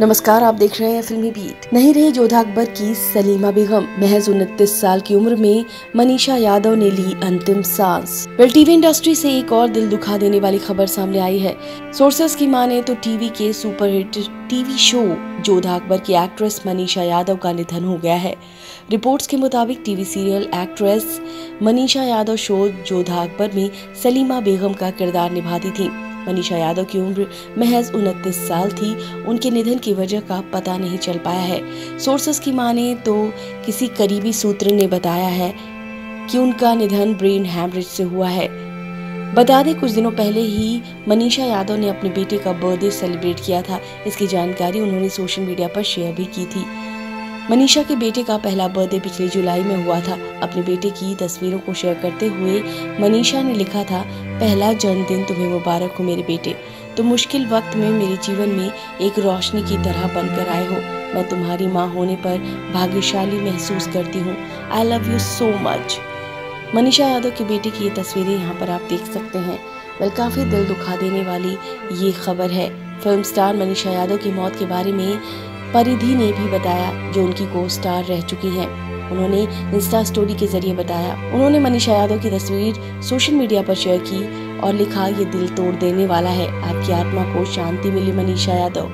नमस्कार, आप देख रहे हैं फिल्मी बीट। नहीं रही जोधा अकबर की सलीमा बेगम। महज उनतीस साल की उम्र में मनीषा यादव ने ली अंतिम सांस। वेल टीवी इंडस्ट्री से एक और दिल दुखा देने वाली खबर सामने आई है। सोर्सेस की माने तो टीवी के superhit TV show Jodha Akbar की एक्ट्रेस मनीषा यादव का निधन हो गया है। रिपोर्ट्स के मुताबिक TV serial actress Manisha Yadav show Jodha Akbar में सलीमा बेगम का किरदार निभाती थी। मनीषा यादव की उम्र महज उनतीस साल थी। उनके निधन की वजह का पता नहीं चल पाया है। सोर्सेस की माने तो किसी करीबी सूत्र ने बताया है कि उनका निधन ब्रेन हैमरेज से हुआ है। बता दें, कुछ दिनों पहले ही मनीषा यादव ने अपने बेटे का बर्थडे सेलिब्रेट किया था। इसकी जानकारी उन्होंने सोशल मीडिया पर शेयर भी की थी। मनीषा के बेटे का पहला बर्थडे पिछले जुलाई में हुआ था। अपने बेटे की तस्वीरों को शेयर करते हुए मनीषा ने लिखा था, पहला जन्मदिन तुम्हें मुबारक हो मेरे बेटे। तुम मुश्किल वक्त में मेरे जीवन में एक रोशनी की तरह बनकर आए हो। मैं तुम्हारी माँ होने पर भाग्यशाली महसूस करती हूँ। I love you so much Manisha Yadav के बेटे की ये तस्वीरें यहाँ पर आप देख सकते हैं। वेल काफ़ी दिल दुखा देने वाली ये खबर है। फ़िल्म स्टार मनीषा यादव की मौत के बारे में परिधि ने भी बताया जो उनकी को स्टार रह चुकी हैं। उन्होंने इंस्टा स्टोरी के ज़रिए बताया। उन्होंने मनीषा यादव की तस्वीर सोशल मीडिया पर शेयर की और लिखा, ये दिल तोड़ देने वाला है। आपकी आत्मा को शांति मिली मनीषा यादव।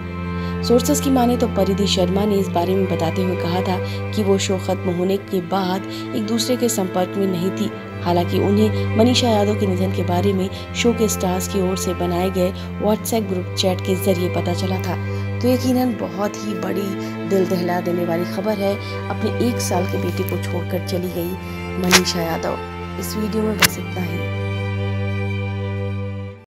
सोर्सेस की माने तो परिधि शर्मा ने इस बारे में बताते हुए कहा था कि वो शो खत्म होने के बाद एक दूसरे के संपर्क में नहीं थी। हालाँकि उन्हें मनीषा यादव के निधन के बारे में शो के स्टार्स की ओर से बनाए गए व्हाट्सएप ग्रुप चैट के ज़रिए पता चला था। तो यकीनन बहुत ही बड़ी दिल दहला देने वाली खबर है। अपने एक साल के बेटे को छोड़कर चली गई मनीषा यादव। इस वीडियो में बस इतना ही।